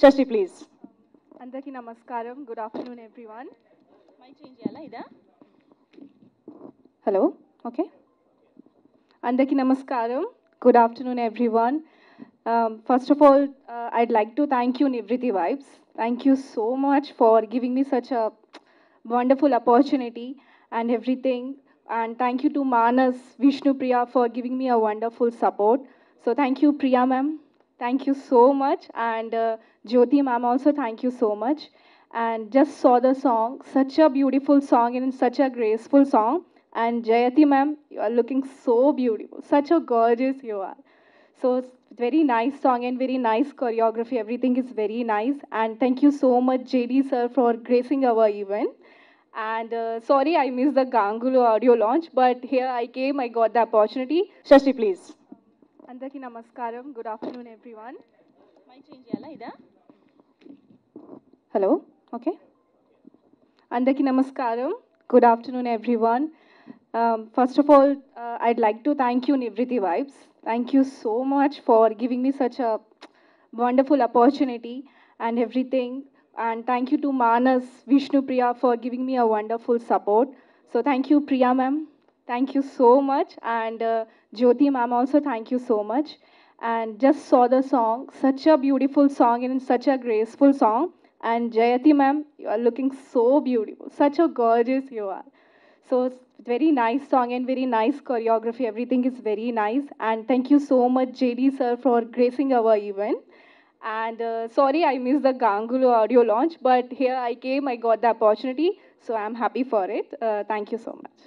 షష్టి ప్లీజ్ అందరికీ నమస్కారం good afternoon everyone mic change చేయాలా ఇదా హలో ఓకే అందరికీ నమస్కారం good afternoon everyone first of all I'd like to thank you నివృత్తి vibes thank you so much for giving me such a wonderful opportunity and everything and thank you to Manas Vishnu Priya for giving me a wonderful support so thank you Priya ma'am Thank you so much. And uh, Jyoti ma'am also, thank you so much. And just saw the song, such a beautiful song and such a graceful song. And Jayati ma'am, you are looking so beautiful. Such a gorgeous you are. So very nice song and very nice choreography. Everything is very nice. And thank you so much, JD sir, for gracing our event. And uh, sorry I missed the Ganguly audio launch, but here I came, I got the opportunity. Shashi, please. అందరికీ నమస్కారం good afternoon everyone mic change చేయాలా ఇదా hello okay అందరికీ నమస్కారం good afternoon everyone first of all I'd like to thank you నివృత్తి vibes thank you so much for giving me such a wonderful opportunity and everything and thank you to Manas Vishnu Priya for giving me a wonderful support so thank you Priya ma'am thank you so much. And uh, Jyoti ma'am also thank you so much. And just saw the song such a beautiful song and such a graceful song. And Jayati ma'am you are looking so beautiful. Such a gorgeous you are. So very nice song and very nice choreography. Everything is very nice. And thank you so much JD sir for gracing our event. And uh, sorry I missed the Gangulu audio launch but here I came I got the opportunity. So I'm happy for it. Uh, thank you so much